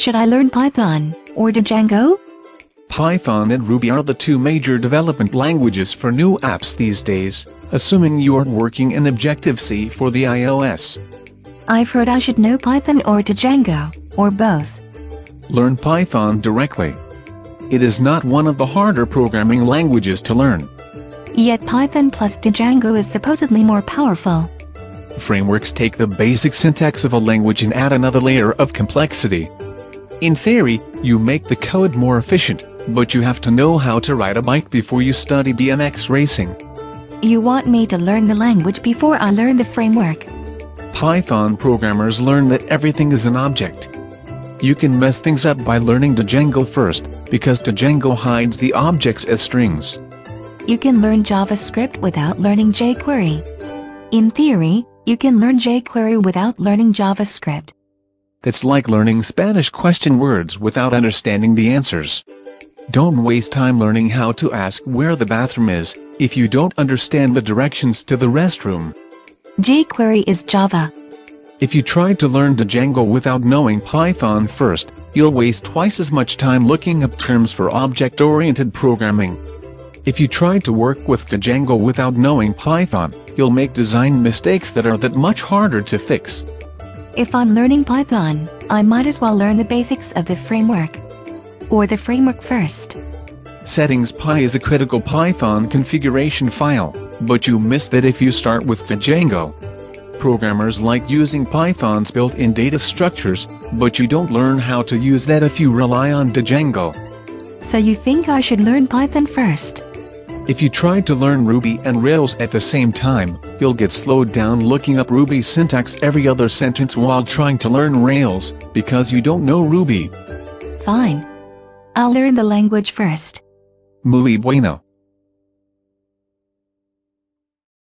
Should I learn Python or Django? Python and Ruby are the two major development languages for new apps these days, assuming you are working in Objective-C for the iOS. I've heard I should know Python or Django, or both. Learn Python directly. It is not one of the harder programming languages to learn. Yet Python plus Django is supposedly more powerful. Frameworks take the basic syntax of a language and add another layer of complexity. In theory, you make the code more efficient, but you have to know how to ride a bike before you study BMX racing. You want me to learn the language before I learn the framework? Python programmers learn that everything is an object. You can mess things up by learning Django first, because Django hides the objects as strings. You can learn JavaScript without learning jQuery. In theory, you can learn jQuery without learning JavaScript. It's like learning Spanish question words without understanding the answers. Don't waste time learning how to ask where the bathroom is, if you don't understand the directions to the restroom. jQuery is Java. If you try to learn Django without knowing Python first, you'll waste twice as much time looking up terms for object-oriented programming. If you try to work with Django without knowing Python, you'll make design mistakes that are that much harder to fix. If I'm learning Python, I might as well learn the basics of the framework. Or the framework first. Settings Py is a critical Python configuration file, but you miss that if you start with Django. Programmers like using Python's built-in data structures, but you don't learn how to use that if you rely on Django. So you think I should learn Python first? If you try to learn Ruby and Rails at the same time, you'll get slowed down looking up Ruby syntax every other sentence while trying to learn Rails, because you don't know Ruby. Fine. I'll learn the language first. Muy bueno.